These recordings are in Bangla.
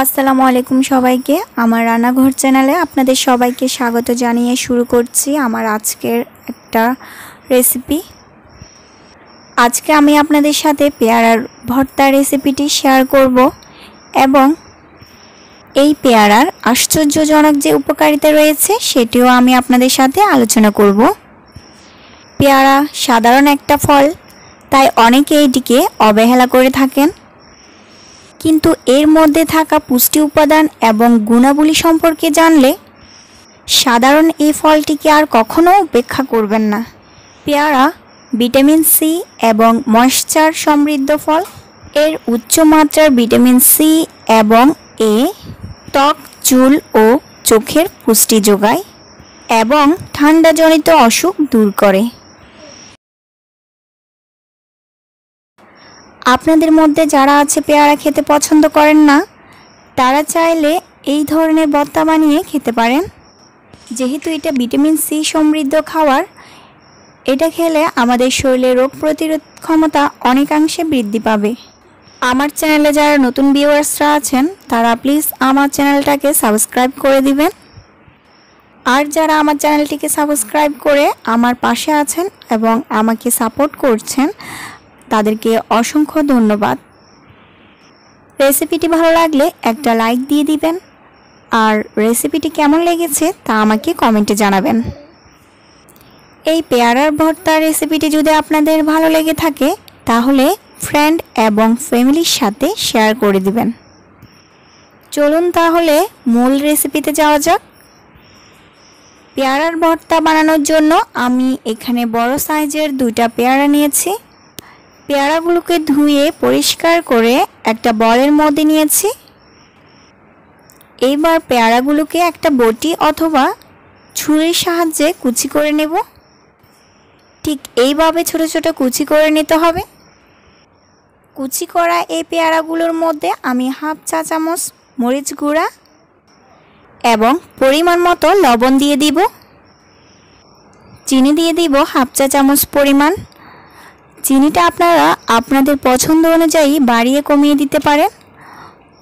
আসসালামু আলাইকুম সবাইকে। আমার রান্নাঘর চ্যানেলে আপনাদের সবাইকে স্বাগত জানিয়ে শুরু করছি আমার আজকের একটা রেসিপি আজকে আমি আপনাদের সাথে পেয়ারার ভর্তা রেসিপিটি শেয়ার করব এবং এই পেয়ারার আশ্চর্যজনক যে উপকারিতা রয়েছে সেটিও আমি আপনাদের সাথে আলোচনা করব। পেয়ারা সাধারণ একটা ফল, তাই অনেকে এটিকে অবহেলা করে থাকেন। কিন্তু এর মধ্যে থাকা পুষ্টি উপাদান এবং গুণাবলী সম্পর্কে জানলে সাধারণ এই ফলটিকে আর কখনো উপেক্ষা করবেন না। পেয়ারা, ভিটামিন সি এবং ময়েশ্চার সমৃদ্ধ ফল। এর উচ্চমাত্রার ভিটামিন সি এবং এ ত্বক, চুল ও চোখের পুষ্টি যোগায় এবং ঠান্ডাজনিত অসুখ দূর করে। আপনাদের মধ্যে যারা আছে পেয়ারা খেতে পছন্দ করেন না, তারা চাইলে এই ধরনের ভর্তা বানিয়ে খেতে পারেন। যেহেতু এটা ভিটামিন সি সমৃদ্ধ খাবার, এটা খেলে আমাদের শরীরে রোগ প্রতিরোধ ক্ষমতা অনেকাংশে বৃদ্ধি পাবে। আমার চ্যানেলে যারা নতুন ভিউয়ার্সরা আছেন, তারা প্লিজ আমার চ্যানেলটাকে সাবস্ক্রাইব করে দিবেন। আর যারা আমার চ্যানেলটিকে সাবস্ক্রাইব করে আমার পাশে আছেন এবং আমাকে সাপোর্ট করছেন তাদেরকে অসংখ্য ধন্যবাদ। রেসিপিটি ভালো লাগলে একটা লাইক দিয়ে দিবেন। আর রেসিপিটি কেমন লেগেছে তা আমাকে কমেন্টে জানাবেন। এই পেয়ারার ভর্তা রেসিপিটি যদি আপনাদের ভালো লেগে থাকে, তাহলে ফ্রেন্ড এবং ফ্যামিলির সাথে শেয়ার করে দিবেন। চলুন তাহলে মূল রেসিপিতে যাওয়া যাক। পেয়ারার ভর্তা বানানোর জন্য আমি এখানে বড় সাইজের দুইটা পেয়ারা নিয়েছি। পেয়ারাগুলোকে ধুয়ে পরিষ্কার করে একটা বলের মধ্যে নিয়েছি। এইবার পেয়ারাগুলোকে একটা বটি অথবা ছুরির সাহায্যে কুচি করে নেব। ঠিক এইভাবে ছোট ছোট কুচি করে নিতে হবে। কুচি করা এই পেয়ারাগুলোর মধ্যে আমি হাফ চা চামচ মরিচ গুঁড়া এবং পরিমাণ মতো লবণ দিয়ে দিব। চিনি দিয়ে দিব হাফ চা চামচ পরিমাণ। চিনিটা আপনারা আপনাদের পছন্দ অনুযায়ী বাড়িয়ে কমিয়ে দিতে পারেন।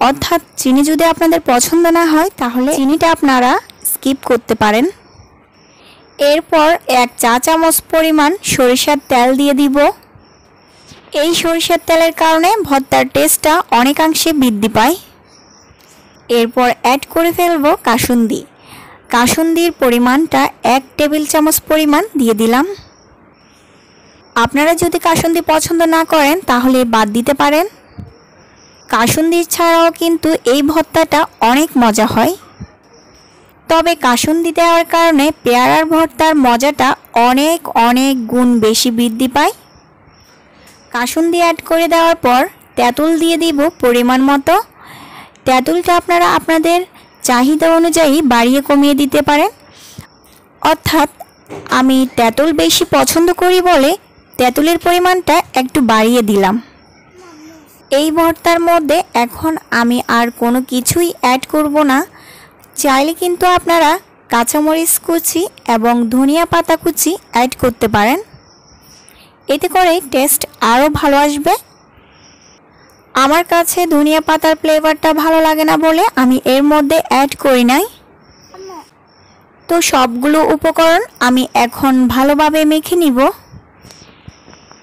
অর্থাৎ চিনি যদি আপনাদের পছন্দ না হয়, তাহলে চিনিটা আপনারা স্কিপ করতে পারেন। এরপর এক চা চামচ পরিমাণ সরিষার তেল দিয়ে দিব। এই সরিষার তেলের কারণে ভর্তার টেস্টটা অনেকাংশে বৃদ্ধি পায়। এরপর অ্যাড করে ফেলব কাসুন্দি। কাসুন্দির পরিমাণটা এক টেবিল চামচ পরিমাণ দিয়ে দিলাম। আপনারা যদি কাসুন্দি পছন্দ না করেন, তাহলে বাদ দিতে পারেন। কাসুন্দি ছাড়াও কিন্তু এই ভর্তাটা অনেক মজা হয়। তবে কাসুন্দি দেওয়ার কারণে পেয়ারার ভর্তার মজাটা অনেক অনেক গুণ বেশি বৃদ্ধি পায়। কাসুন্দি অ্যাড করে দেওয়ার পর তেঁতুল দিয়ে দিব পরিমাণ মতো। তেঁতুলটা আপনারা আপনাদের চাহিদা অনুযায়ী বাড়িয়ে কমিয়ে দিতে পারেন। অর্থাৎ আমি তেঁতুল বেশি পছন্দ করি বলে তেঁতুলের পরিমাণটা একটু বাড়িয়ে দিলাম। এই ভর্তার মধ্যে এখন আমি আর কোনো কিছুই অ্যাড করব না। চাইলে কিন্তু আপনারা কাঁচামরিচ কুচি এবং ধনিয়া পাতা কুচি অ্যাড করতে পারেন। এতে করে টেস্ট আরও ভালো আসবে। আমার কাছে ধনিয়া পাতার ফ্লেভারটা ভালো লাগে না বলে আমি এর মধ্যে অ্যাড করি নাই। তো সবগুলো উপকরণ আমি এখন ভালোভাবে মেখে নিব।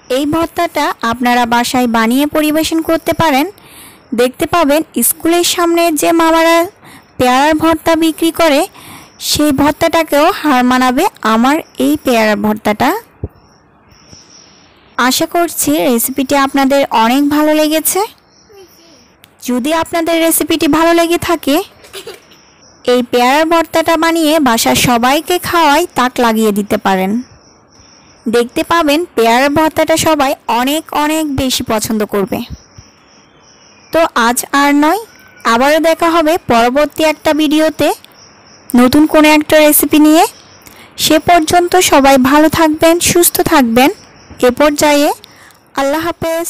এই ভর্তাটা আপনারা বাসায় বানিয়ে পরিবেশন করতে পারেন। দেখতে পাবেন স্কুলের সামনে যে মামারা পেয়ারার ভর্তা বিক্রি করে, সেই ভর্তাটাকেও হার মানাবে আমার এই পেয়ারার ভর্তাটা। আশা করছি রেসিপিটি আপনাদের অনেক ভালো লেগেছে। যদি আপনাদের রেসিপিটি ভালো লেগে থাকে, এই পেয়ারার ভর্তাটা বানিয়ে বাসার সবাইকে খাওয়াই তাক লাগিয়ে দিতে পারেন। দেখতে পাবেন পেয়ারা ভর্তাটা সবাই অনেক অনেক বেশি পছন্দ করবে। তো আজ আর নয়, আবারও দেখা হবে পরবর্তী একটা ভিডিওতে নতুন কোনো একটা রেসিপি নিয়ে। সে পর্যন্ত সবাই ভালো থাকবেন, সুস্থ থাকবেন। এ পর্যায়ে আল্লাহ হাফেজ।